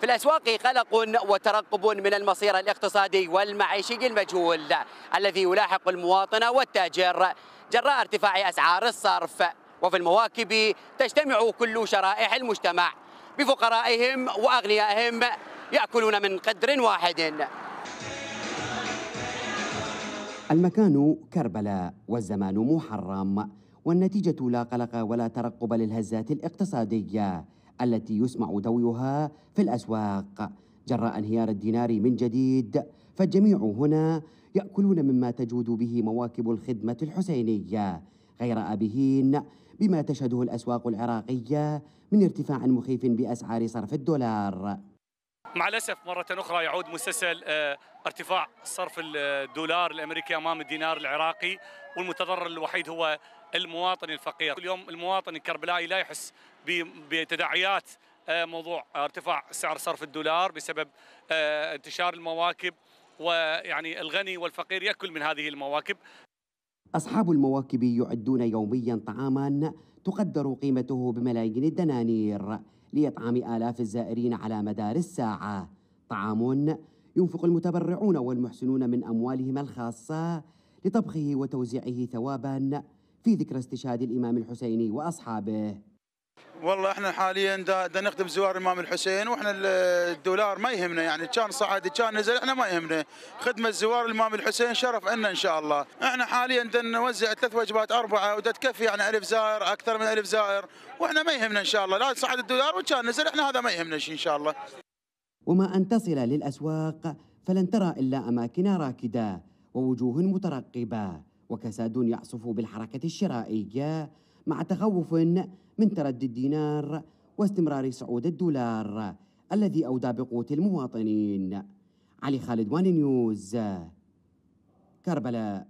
في الأسواق قلق وترقب من المصير الاقتصادي والمعيشي المجهول الذي يلاحق المواطن والتاجر. جراء ارتفاع أسعار الصرف وفي المواكب تجتمع كل شرائح المجتمع. بفقرائهم وأغنيائهم يأكلون من قدر واحد. المكان كربلاء والزمان محرم والنتيجة لا قلق ولا ترقب للهزات الاقتصادية. التي يسمع دويها في الأسواق. جراء انهيار الدينار من جديد. فالجميع هنا يأكلون مما تجود به مواكب الخدمة الحسينية. غير آبهين بما تشهده الأسواق العراقية من ارتفاع مخيف بأسعار صرف الدولار. مع الأسف مرة أخرى يعود مسلسل آه، ارتفاع صرف الدولار الأمريكي أمام الدينار العراقي والمتضرر الوحيد هو المواطن الفقير. اليوم المواطن الكربلائي لا يحس بتداعيات آه، موضوع ارتفاع سعر صرف الدولار بسبب آه، انتشار المواكب ويعني الغني والفقير يأكل من هذه المواكب. أصحاب المواكب يعدون يوميا طعاما تقدر قيمته بملايين الدنانير لإطعام آلاف الزائرين على مدار الساعة. طعام ينفق المتبرعون والمحسنون من أموالهم الخاصة لطبخه وتوزيعه ثوابا في ذكرى استشهاد الإمام الحسيني وأصحابه. والله إحنا حاليا دا, دا نخدم زوار الامام الحسين وإحنا الدولار ما يهمنا يعني كان صعد كان نزل إحنا ما يهمنا. خدمة زوار الإمام الحسين شرف لنا إن شاء الله. إحنا حاليا دا نوزع ثلاث وجبات أربعة ودا تكفي يعني ألف زائر أكثر من ألف زائر. وإحنا ما يهمنا إن شاء الله. لا صعد الدولار وكان نزل إحنا هذا ما يهمنا إن شاء الله. وما أن تصل للأسواق فلن ترى إلا أماكن راكدة ووجوه مترقبة وكساد يعصف بالحركة الشرائية. مع تخوف من تردي الدينار واستمرار صعود الدولار الذي أودى بقوت المواطنين. علي خالد وان نيوز كربلاء.